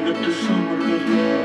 that the summer has